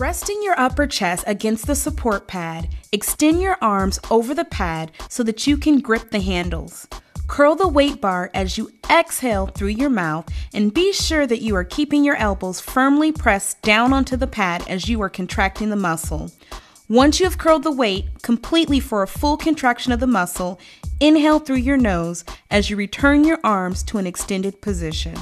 Resting your upper chest against the support pad, extend your arms over the pad so that you can grip the handles. Curl the weight bar as you exhale through your mouth and be sure that you are keeping your elbows firmly pressed down onto the pad as you are contracting the muscle. Once you have curled the weight completely for a full contraction of the muscle, inhale through your nose as you return your arms to an extended position.